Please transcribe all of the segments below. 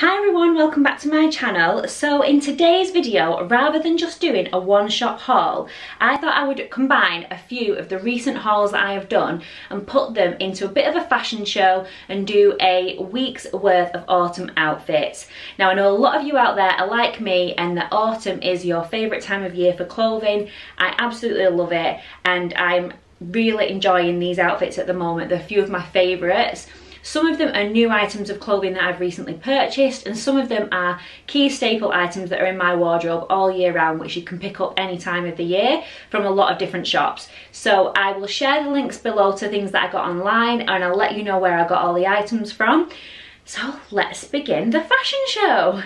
Hi everyone, welcome back to my channel. So in today's video, rather than just doing a one-shop haul, I thought I would combine a few of the recent hauls that I have done and put them into a bit of a fashion show and do a week's worth of autumn outfits. Now I know a lot of you out there are like me and that autumn is your favourite time of year for clothing. I absolutely love it and I'm really enjoying these outfits at the moment. They're a few of my favourites. Some of them are new items of clothing that I've recently purchased and some of them are key staple items that are in my wardrobe all year round which you can pick up any time of the year from a lot of different shops. So I will share the links below to things that I got online and I'll let you know where I got all the items from. So let's begin the fashion show.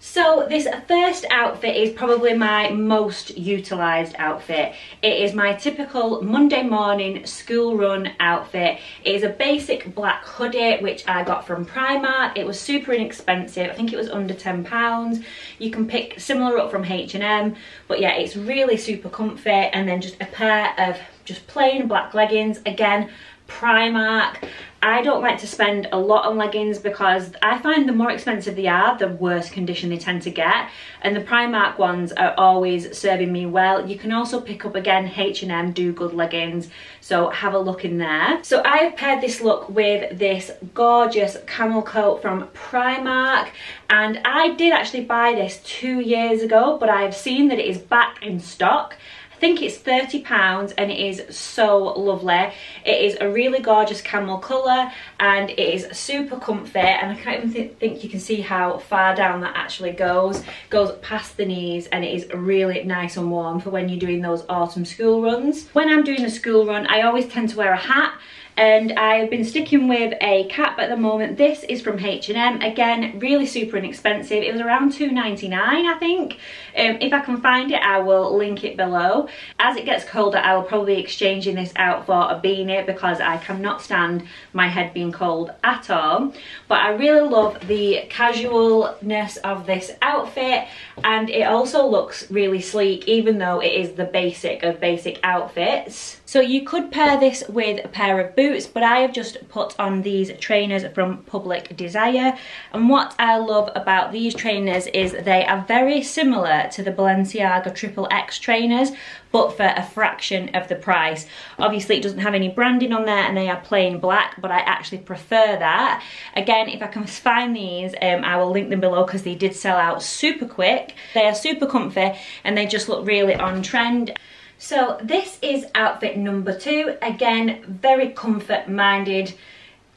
So this first outfit is probably my most utilised outfit. It is my typical Monday morning school run outfit. It is a basic black hoodie which I got from Primark. It was super inexpensive. I think it was under £10. You can pick similar up from H&M but yeah it's really super comfy and then just a pair of just plain black leggings. Again Primark. I don't like to spend a lot on leggings because I find the more expensive they are, the worse condition they tend to get. And the Primark ones are always serving me well. You can also pick up again H&M do good leggings, so have a look in there. So I have paired this look with this gorgeous camel coat from Primark. And I did actually buy this two years ago, but I have seen that it is back in stock think it's £30 and it is so lovely. It is a really gorgeous camel colour and it is super comfy and I can't even th think you can see how far down that actually goes. Goes past the knees and it is really nice and warm for when you're doing those autumn school runs. When I'm doing a school run I always tend to wear a hat and I've been sticking with a cap at the moment. This is from H&M, again, really super inexpensive. It was around 2 99 I think. Um, if I can find it, I will link it below. As it gets colder, I will probably be exchanging this out for a beanie because I cannot stand my head being cold at all. But I really love the casualness of this outfit and it also looks really sleek even though it is the basic of basic outfits. So you could pair this with a pair of boots, but I have just put on these trainers from Public Desire. And what I love about these trainers is they are very similar to the Balenciaga Triple S trainers, but for a fraction of the price. Obviously it doesn't have any branding on there and they are plain black, but I actually prefer that. Again, if I can find these, um, I will link them below because they did sell out super quick. They are super comfy and they just look really on trend. So this is outfit number two. Again, very comfort minded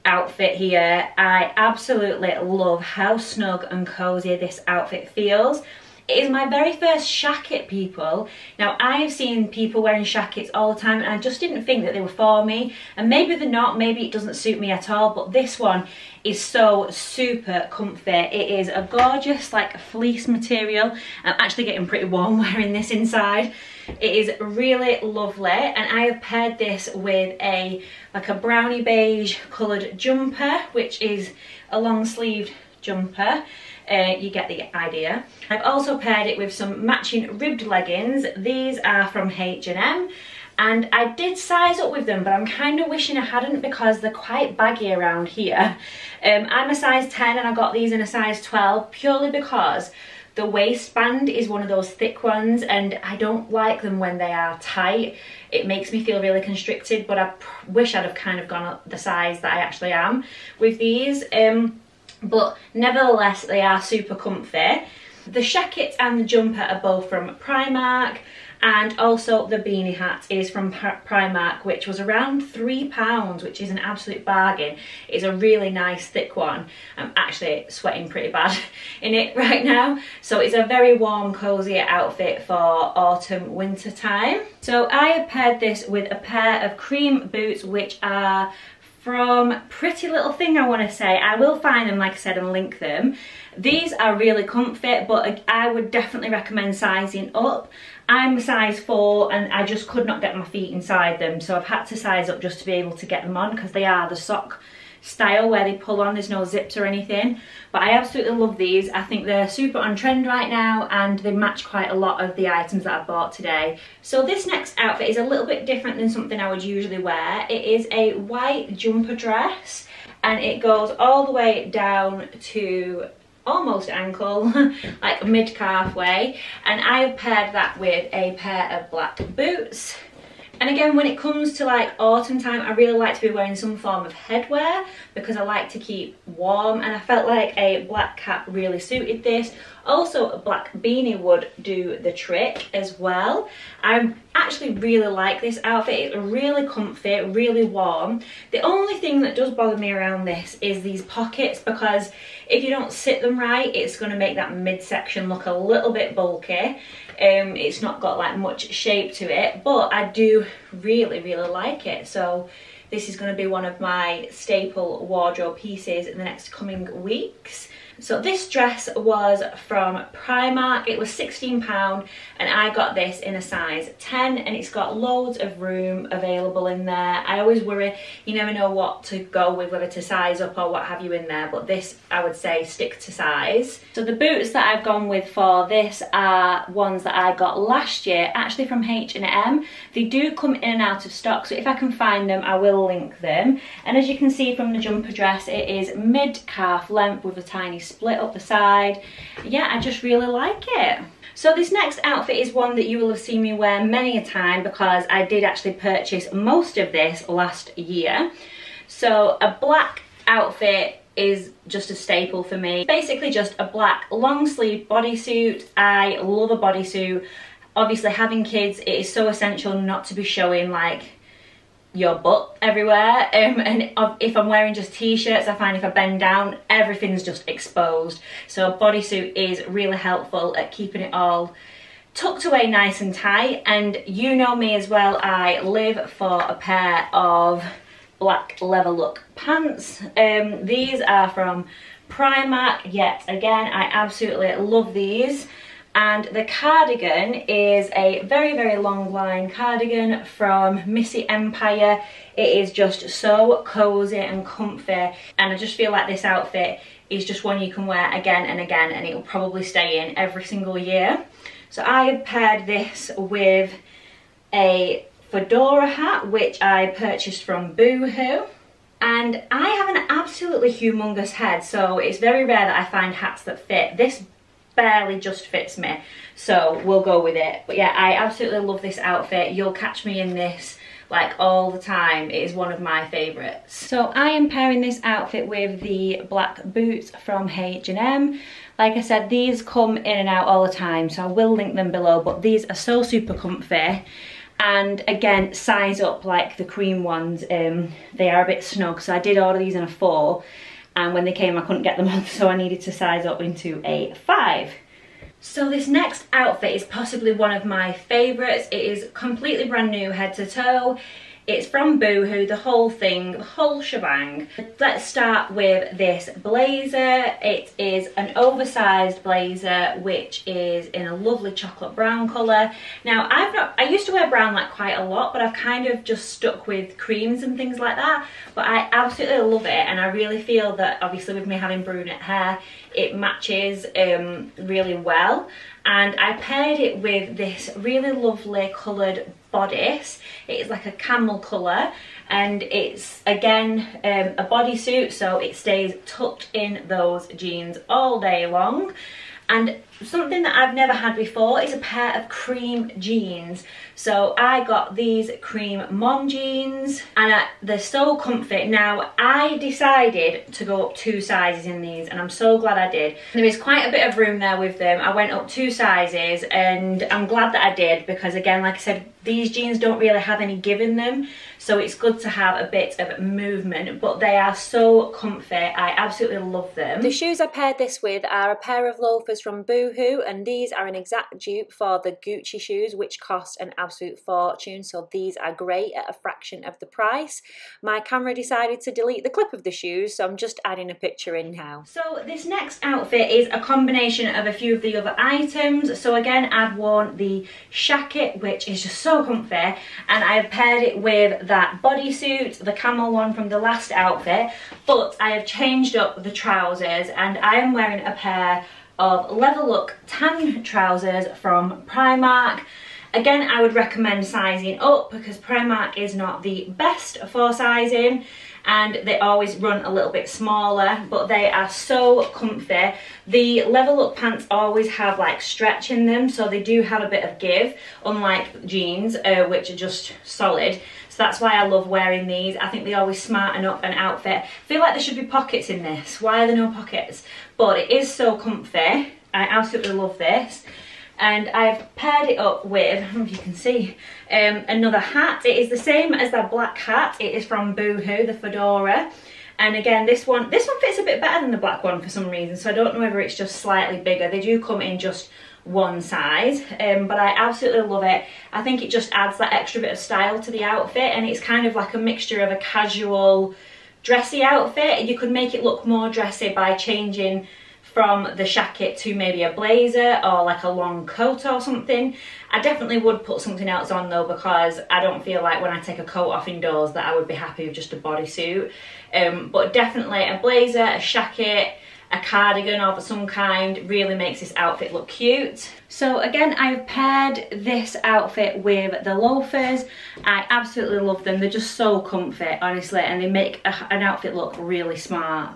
outfit here. I absolutely love how snug and cozy this outfit feels. It is my very first shacket, people. Now, I've seen people wearing shackets all the time and I just didn't think that they were for me. And maybe they're not, maybe it doesn't suit me at all, but this one is so super comfy. It is a gorgeous, like, fleece material. I'm actually getting pretty warm wearing this inside. It is really lovely and I have paired this with a like a brownie beige coloured jumper which is a long sleeved jumper uh, you get the idea. I've also paired it with some matching ribbed leggings. These are from H&M and I did size up with them but I'm kind of wishing I hadn't because they're quite baggy around here. Um, I'm a size 10 and I got these in a size 12 purely because the waistband is one of those thick ones and I don't like them when they are tight. It makes me feel really constricted but I wish I'd have kind of gone up the size that I actually am with these. Um, but nevertheless they are super comfy. The shacket and the jumper are both from Primark and also the beanie hat is from Primark which was around three pounds which is an absolute bargain. It's a really nice thick one. I'm actually sweating pretty bad in it right now. So it's a very warm cozy outfit for autumn winter time. So I have paired this with a pair of cream boots which are from Pretty Little Thing I want to say. I will find them like I said and link them. These are really comfy but I would definitely recommend sizing up. I'm a size 4 and I just could not get my feet inside them so I've had to size up just to be able to get them on because they are the sock style where they pull on, there's no zips or anything. But I absolutely love these. I think they're super on trend right now and they match quite a lot of the items that I bought today. So this next outfit is a little bit different than something I would usually wear. It is a white jumper dress and it goes all the way down to almost ankle, like mid-calf way. And I've paired that with a pair of black boots. And again, when it comes to like autumn time, I really like to be wearing some form of headwear because I like to keep warm and I felt like a black cap really suited this. Also, a black beanie would do the trick as well. I actually really like this outfit. It's really comfy, really warm. The only thing that does bother me around this is these pockets because if you don't sit them right, it's going to make that midsection look a little bit bulky. Um, it's not got like much shape to it, but I do really, really like it. So this is going to be one of my staple wardrobe pieces in the next coming weeks. So this dress was from Primark. It was £16 and I got this in a size 10 and it's got loads of room available in there. I always worry, you never know what to go with, whether to size up or what have you in there, but this I would say stick to size. So the boots that I've gone with for this are ones that I got last year, actually from H&M. They do come in and out of stock, so if I can find them, I will link them. And as you can see from the jumper dress, it is mid-calf length with a tiny split up the side. Yeah, I just really like it. So this next outfit is one that you will have seen me wear many a time because I did actually purchase most of this last year. So a black outfit is just a staple for me. Basically just a black long sleeve bodysuit. I love a bodysuit. Obviously having kids, it is so essential not to be showing like your butt everywhere. Um, and if I'm wearing just t-shirts I find if I bend down everything's just exposed. So a bodysuit is really helpful at keeping it all tucked away nice and tight. And you know me as well I live for a pair of black leather look pants. Um, these are from Primark yet again. I absolutely love these and the cardigan is a very very long line cardigan from Missy Empire. It is just so cozy and comfy. And I just feel like this outfit is just one you can wear again and again and it will probably stay in every single year. So I have paired this with a fedora hat which I purchased from Boohoo. And I have an absolutely humongous head so it's very rare that I find hats that fit. This barely just fits me. So we'll go with it. But yeah I absolutely love this outfit. You'll catch me in this like all the time. It is one of my favorites so I am pairing this outfit with the black boots from H&M like I said these come in and out all the time so I will link them below but these are so super comfy. And again size up like the cream ones. Um, they are a bit snug so I did order these in a four and when they came I couldn't get them on so I needed to size up into a five. So this next outfit is possibly one of my favourites. It is completely brand new head to toe. It's from Boohoo, the whole thing, the whole shebang. Let's start with this blazer. It is an oversized blazer, which is in a lovely chocolate brown colour. Now, I've not, I used to wear brown like quite a lot, but I've kind of just stuck with creams and things like that. But I absolutely love it, and I really feel that obviously with me having brunette hair, it matches um, really well and I paired it with this really lovely coloured bodice. It is like a camel colour and it's again um, a bodysuit so it stays tucked in those jeans all day long and something that I've never had before is a pair of cream jeans. So I got these cream mom jeans and they're so comfy. Now I decided to go up two sizes in these and I'm so glad I did. There is quite a bit of room there with them. I went up two sizes and I'm glad that I did because again like I said these jeans don't really have any give in them so it's good to have a bit of movement but they are so comfy I absolutely love them. The shoes I paired this with are a pair of loafers from Boohoo and these are an exact dupe for the Gucci shoes which cost an absolute fortune so these are great at a fraction of the price. My camera decided to delete the clip of the shoes so I'm just adding a picture in now. So this next outfit is a combination of a few of the other items so again I've worn the shacket which is just so comfy and I've paired it with that bodysuit, the camel one from the last outfit, but I have changed up the trousers and I am wearing a pair of leather look tan trousers from Primark. Again, I would recommend sizing up because Primark is not the best for sizing and they always run a little bit smaller but they are so comfy the level up pants always have like stretch in them so they do have a bit of give unlike jeans uh, which are just solid so that's why I love wearing these. I think they always smarten up an outfit. I feel like there should be pockets in this. Why are there no pockets? But it is so comfy. I absolutely love this and I've paired it up with, I don't know if you can see, um, another hat. It is the same as that black hat. It is from Boohoo, the fedora. And again, this one, this one fits a bit better than the black one for some reason. So I don't know whether it's just slightly bigger. They do come in just one size, um, but I absolutely love it. I think it just adds that extra bit of style to the outfit and it's kind of like a mixture of a casual, dressy outfit. You could make it look more dressy by changing from the jacket to maybe a blazer or like a long coat or something. I definitely would put something else on though because I don't feel like when I take a coat off indoors that I would be happy with just a bodysuit. Um, but definitely a blazer, a jacket, a cardigan of some kind really makes this outfit look cute. So again, I've paired this outfit with the loafers. I absolutely love them. They're just so comfy, honestly, and they make a, an outfit look really smart.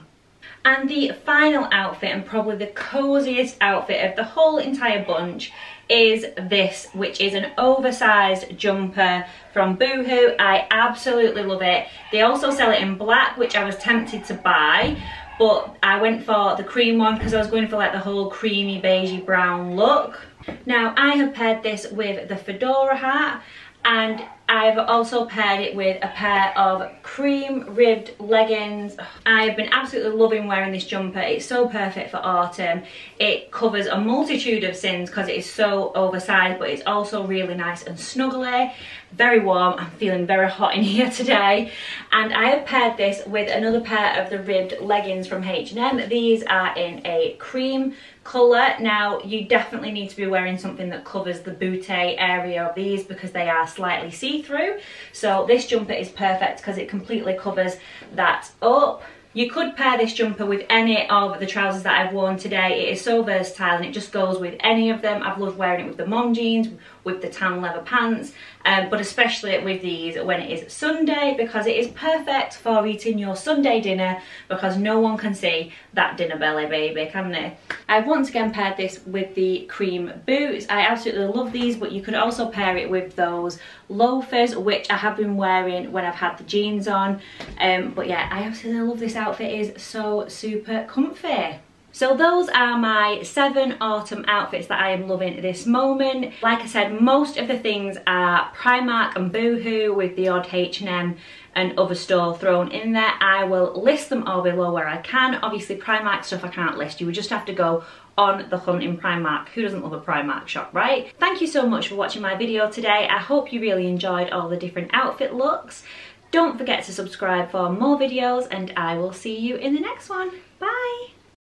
And the final outfit, and probably the coziest outfit of the whole entire bunch, is this, which is an oversized jumper from Boohoo. I absolutely love it. They also sell it in black, which I was tempted to buy, but I went for the cream one because I was going for like the whole creamy beigey brown look. Now I have paired this with the fedora hat and I've also paired it with a pair of cream ribbed leggings. I've been absolutely loving wearing this jumper. It's so perfect for autumn. It covers a multitude of sins because it is so oversized, but it's also really nice and snuggly. Very warm. I'm feeling very hot in here today. And I have paired this with another pair of the ribbed leggings from H&M. These are in a cream colour. Now, you definitely need to be wearing something that covers the bootay area of these because they are slightly see see-through. So this jumper is perfect because it completely covers that up. You could pair this jumper with any of the trousers that I've worn today. It is so versatile and it just goes with any of them. I've loved wearing it with the mom jeans, with the tan leather pants, um, but especially with these when it is Sunday because it is perfect for eating your Sunday dinner because no one can see that dinner belly baby, can they? I've once again paired this with the cream boots. I absolutely love these, but you could also pair it with those loafers, which I have been wearing when I've had the jeans on. Um, but yeah, I absolutely love this outfit. It is so super comfy. So those are my seven autumn outfits that I am loving at this moment. Like I said, most of the things are Primark and Boohoo with the odd H&M and other store thrown in there. I will list them all below where I can. Obviously Primark stuff I can't list. You would just have to go on the hunt in Primark. Who doesn't love a Primark shop, right? Thank you so much for watching my video today. I hope you really enjoyed all the different outfit looks. Don't forget to subscribe for more videos and I will see you in the next one.